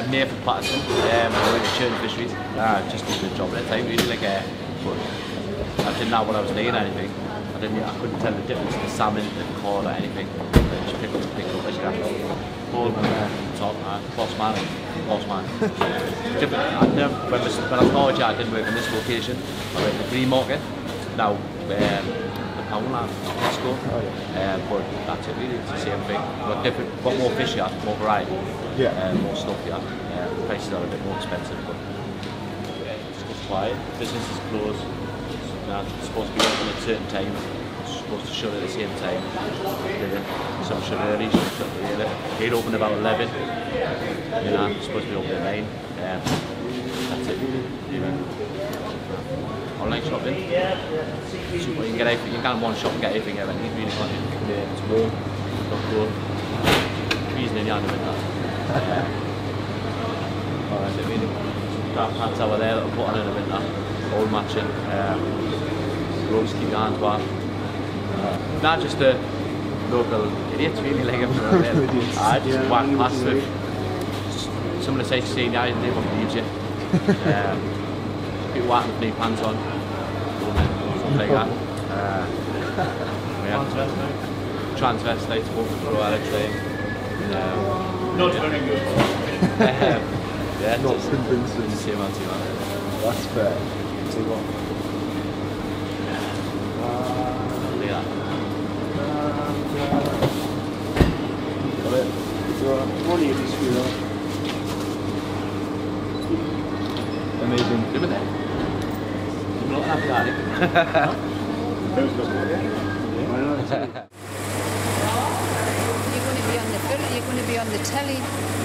Um, Nathan Patterson, um, I went to Churn Fisheries. Ah, just did a good job at the time, really. Like, uh, but I didn't know what I was doing or anything. I didn't. I couldn't tell the difference between salmon, and cod, or anything. I just picked, up, picked up as you go. Coleman, uh, top man, boss man, boss man. different. And um, when, I, when I started, I didn't work in this location. I worked in the Green Market. Now, um, Poundland, Tesco. Oh, yeah. um, but that's it really, it's the same thing. Got different, got more fish here, more variety. Yeah. Um, more stuff here. Um, prices are a bit more expensive, but it's just quiet. Business is closed. It's not supposed to be open at a certain time. It's supposed to shut at the same time. Yeah. Some shut early, some shut early. They'd open about 11. You know, it's supposed to be open at 9. Um, that's it really. You know. Super, you can get everything, you can go in one shop and get everything ever. You really can't. Yeah, it's warm, not cold. Freezing in the under winter. Yeah. Alright, so really. Dark pants over there that I put on in the winter. All matching. Um, gloves keep your hands warm. Uh, not just the local idiots really like them. Idiots. I just Yeah, whack past with some of the sites you see now, they won't believe you. um, people whacking with new pants on. Stuff like that. Uh, yeah. Transvestites, walk through our train. Um, Not very good. yeah, Not just- convincing. Same on, same on. That's fair. See what? Look at that. Got it. So, one year this year. Amazing. Look at that. You're not it. Who's got more? Yeah. You're going to be on the bill, you're going to be on the telly